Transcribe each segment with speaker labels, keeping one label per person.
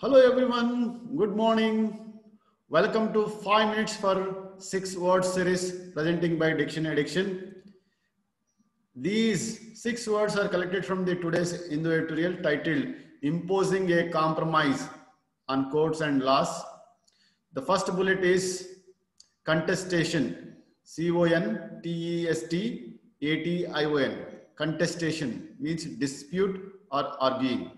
Speaker 1: Hello everyone, good morning. Welcome to 5 minutes for 6 word series presenting by Diction Addiction. These 6 words are collected from the today's Hindu editorial titled Imposing a Compromise on Courts and Laws. The first bullet is contestation. C-O-N-T-E-S-T-A-T-I-O-N. Contestation means dispute or arguing.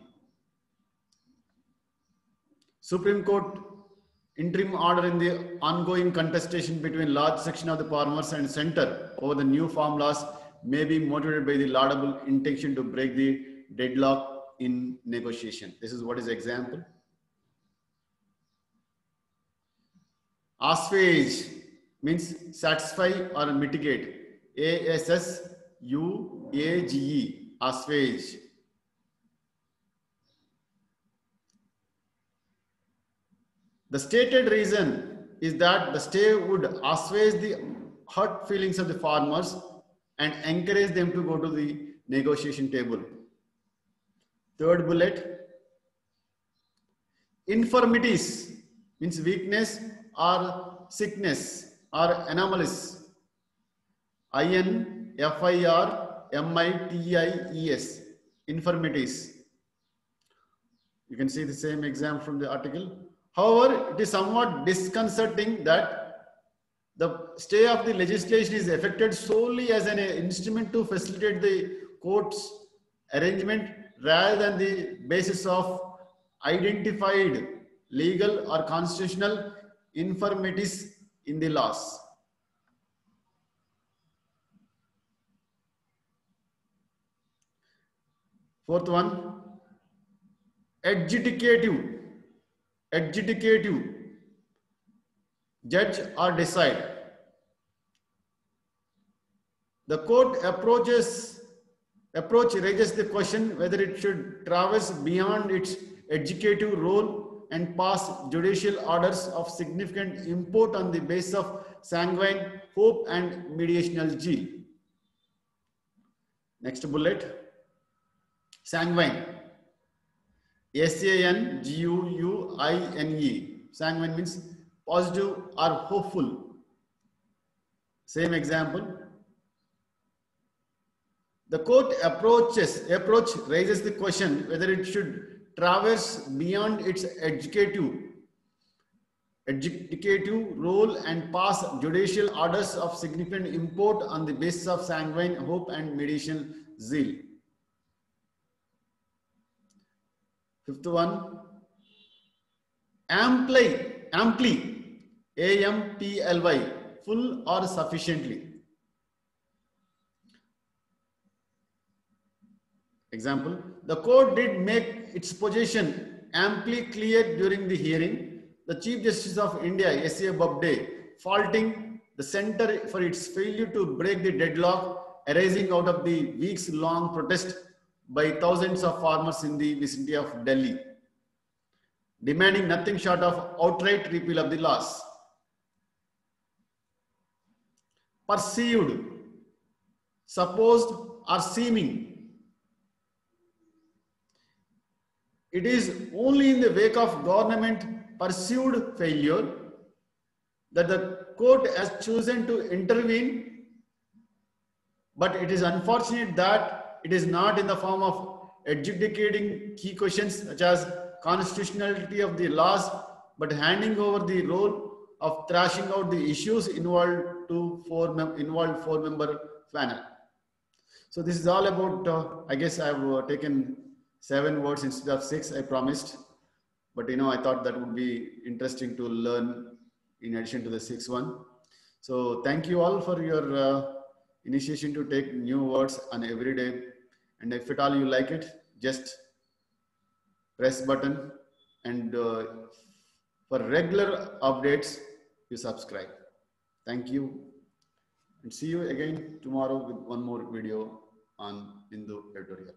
Speaker 1: Supreme Court interim order in the ongoing contestation between large section of the farmers and center over the new farm laws may be motivated by the laudable intention to break the deadlock in negotiation. This is what is example. Assuage means satisfy or mitigate. A-S-S-U-A-G-E. Assuage. The stated reason is that the stay would assuage the hurt feelings of the farmers and encourage them to go to the negotiation table. Third bullet, infirmities means weakness or sickness or anomalies. I-N-F-I-R-M-I-T-I-E-S, infirmities. You can see the same example from the article. However, it is somewhat disconcerting that the stay of the legislation is effected solely as an instrument to facilitate the court's arrangement rather than the basis of identified legal or constitutional infirmities in the laws. Fourth one, adjudicative adjudicative, judge or decide. The court approaches approach raises the question whether it should traverse beyond its adjudicative role and pass judicial orders of significant import on the basis of sanguine hope and mediational zeal. Next bullet, sanguine. S-A-N-G-U-U-I-N-E. Sanguine means positive or hopeful. Same example. The court approaches, approach raises the question whether it should traverse beyond its educative, educative role and pass judicial orders of significant import on the basis of sanguine hope and mediation zeal. Fifth one, amply, amply, A-M-P-L-Y, full or sufficiently. Example, the court did make its position amply clear during the hearing. The Chief Justice of India, S.A. Bobde, faulting the center for its failure to break the deadlock arising out of the weeks-long protest by thousands of farmers in the vicinity of Delhi, demanding nothing short of outright repeal of the laws. Perceived, supposed or seeming. It is only in the wake of government perceived failure that the court has chosen to intervene, but it is unfortunate that it is not in the form of adjudicating key questions such as constitutionality of the laws, but handing over the role of thrashing out the issues involved to four involved four member panel. So this is all about, uh, I guess I've uh, taken seven words instead of six, I promised. But you know, I thought that would be interesting to learn in addition to the six one. So thank you all for your uh, initiation to take new words on every day. And if at all you like it, just press button and uh, for regular updates, you subscribe. Thank you. And see you again tomorrow with one more video on Hindu editorial.